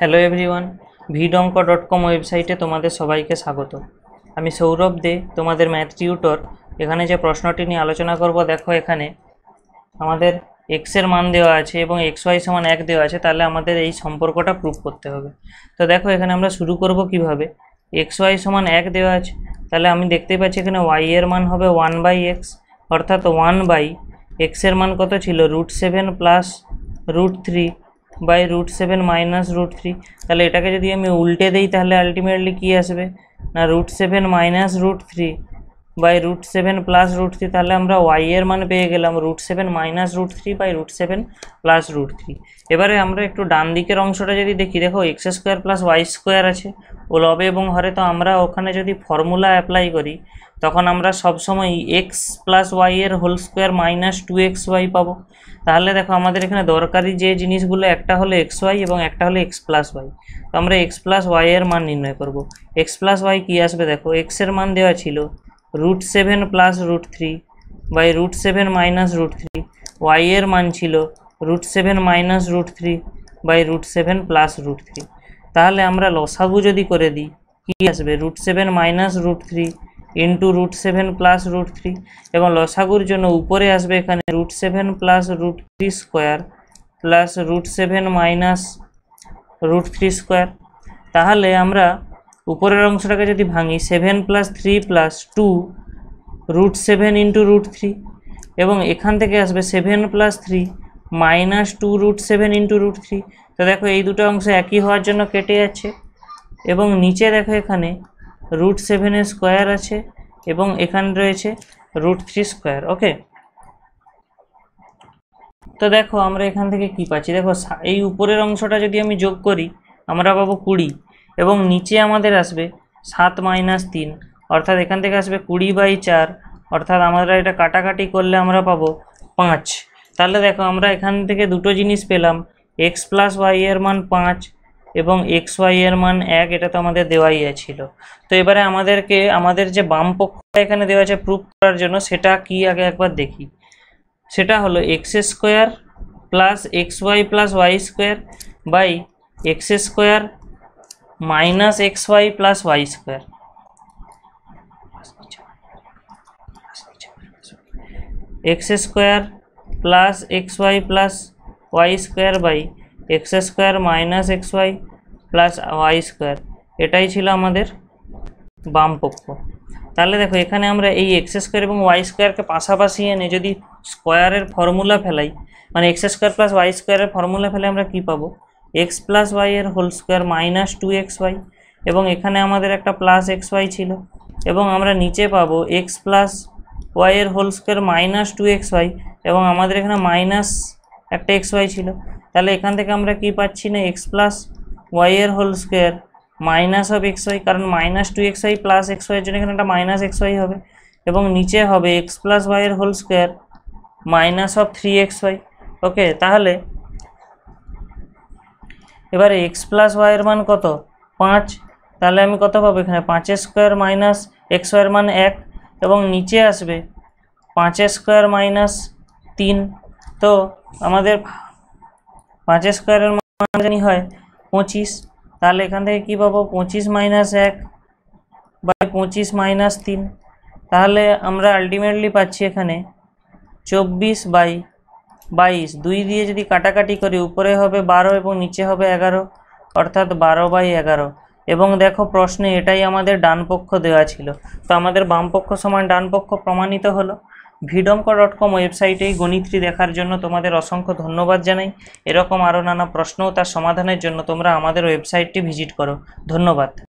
Hello everyone ভিডঙ্ক dot com ওয়েবসাইটে তোমাদের সবাইকে স্বাগত। আমি সৌরভ দে, তোমাদের ম্যাথ টিউটর এখানে যে প্রশ্নটি নিয়ে আলোচনা করব, দেখো এখানে আমাদের এক্সের মান দেওয়া আছে এবং এক্স ওয়াই সমান এক দেওয়া আছে, তাহলে আমাদের এই সম্পর্কটা প্রুভ করতে হবে। তো দেখো এখানে আমরা শুরু করব কীভাবে। এক্স ওয়াই সমান এক দেওয়া আছে, তাহলে আমি দেখতেই পাচ্ছি এখানে ওয়াই এর মান হবে ওয়ান বাই এক্স অর্থাৎ ওয়ান বাই এক্সের মান কত ছিল? Root seven plus root three by root seven minus root three তাহলে এটাকে যদি আমি উল্টে দিই, তাহলে আলটিমেটলি কী আসবে? না root seven minus root three by root seven plus root three, তাহলে আমরা ওয়াই এর মান পেয়ে গেলাম root seven minus root three by root seven plus root three. এবারে আমরা একটু ডান দিকের অংশটা যদি দেখি, দেখো X square plus Y square আছে, ও লবে এবং হরে, তো আমরা ওখানে যদি ফর্মুলা অ্যাপ্লাই করি, তখন আমরা সবসময় এক্স প্লাস ওয়াই এর whole square minus two X Y পাবো। তাহলে দেখো আমাদের এখানে দরকারি যে জিনিসগুলো, একটা হলো এক্স ওয়াই এবং একটা হলো এক্স প্লাস ওয়াই তো আমরা এক্স প্লাস ওয়াই এর মান নির্ণয় করব। এক্স প্লাস ওয়াই কী আসবে দেখো এক্সের মান দেওয়া ছিল root seven plus root three by root seven minus root three Y এর মান ছিল root seven minus root three by root seven plus root three তাহলে আমরা লসাগু যদি করে দিই, কী আসবে? Root seven minus root three into root seven plus root three এবং লসাগুর জন্য উপরে আসবে এখানে root seven plus root three square plus root seven minus root three square তাহলে আমরা উপরের অংশটাকে যদি ভাঙি seven plus three plus two root seven into root three এবং এখান থেকে আসবে seven plus three minus two root seven into root three তো দেখো এই দুটো অংশ একই হওয়ার জন্য কেটে যাচ্ছে, এবং নিচে দেখো এখানে রুট সেভেনের স্কোয়ার আছে, এবং এখানে রয়েছে রুট থ্রি স্কোয়ার ওকে তো দেখো আমরা এখান থেকে কি পাচ্ছি? দেখো এই উপরের অংশটা যদি আমি যোগ করি, আমরা পাবো কুড়ি। এবং নিচে আমাদের আসবে সাত মাইনাস তিন। অর্থাৎ এখান থেকে আসবে কুড়ি বাই চার। অর্থাৎ আমরা এটা কাটাকাটি করলে আমরা পাবো পাঁচ। তাহলে দেখো আমরা এখান থেকে দুটো জিনিস পেলাম। এক্স প্লাস ওয়াই মান পাঁচ এবং এক্স ওয়াই মান এক, এটা তো আমাদের দেওয়াই ছিল তো এবারে আমাদেরকে, আমাদের যে বাম পক্ষটা এখানে দেওয়া আছে প্রুফ করার জন্য, সেটা কি আগে একবার দেখি। সেটা হলো X square plus X Y plus Y square by X square minus X Y plus Y square X square plus X Y plus Y square by X square minus X Y plus Y square এটাই ছিল আমাদের বাম পক্ষ তাহলে দেখো এখানে আমরা এই এক্স স্কোয়ার এবং ওয়াই স্কোয়ারকে পাশাপাশি এনে যদি স্কোয়ারের ফর্মুলা ফেলাই মানে এক্স স্কোয়ার প্লাস ওয়াই স্কোয়ারের ফর্মুলা ফেলে আমরা কি পাবো এক্স প্লাস ওয়াই এর whole square minus two X Y এবং এখানে আমাদের একটা প্লাস এক্স ওয়াই ছিল এবং আমরা নিচে পাবো এক্স প্লাস ওয়াই এর whole square minus two X Y এবং আমাদের এখানে মাইনাস একটা এক্স ওয়াই ছিল। তাহলে এখান থেকে আমরা কি পাচ্ছি না? এক্স প্লাস ওয়াই এর whole square minus of X Y কারণ minus two X Y plus X ওয়াইয়ের জন্য এখানে একটা মাইনাস এক্স ওয়াই হবে এবং নিচে হবে এক্স প্লাস ওয়াই এর whole square minus of three X Y okay তাহলে এবারে এক্স প্লাস ওয়াইয়ের মান কত? পাঁচ। তাহলে আমি কত পাবো এখানে? পাঁচের স্কোয়ার মাইনাস এক্স ওয়াইয়ের মান এক এবং নিচে আসবে পাঁচের স্কোয়ার মাইনাস তিন। তো আমাদের পাঁচের স্কোয়ারের মান জানি হয় পঁচিশ। তাহলে এখান থেকে কী পাবো? পঁচিশ মাইনাস এক বাই পঁচিশ মাইনাস তিন। তাহলে আমরা আলটিমেটলি পাচ্ছি এখানে চব্বিশ বাই বাইশ। দুই দিয়ে যদি কাটাকাটি করি, উপরে হবে বারো এবং নিচে হবে এগারো, অর্থাৎ বারো বাই এগারো। এবং দেখো প্রশ্নে এটাই আমাদের ডান পক্ষ দেওয়া ছিল। তো আমাদের বাম পক্ষ সমান ডান পক্ষ প্রমাণিত হলো। ভিডঙ্ক ডট কম ওয়েবসাইটে এই গণিতটি দেখার জন্য তোমাদের অসংখ্য ধন্যবাদ জানাই। এরকম আরও নানা প্রশ্ন ও তার সমাধানের জন্য তোমরা আমাদের ওয়েবসাইটটি ভিজিট করো। ধন্যবাদ।